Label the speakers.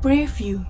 Speaker 1: Preview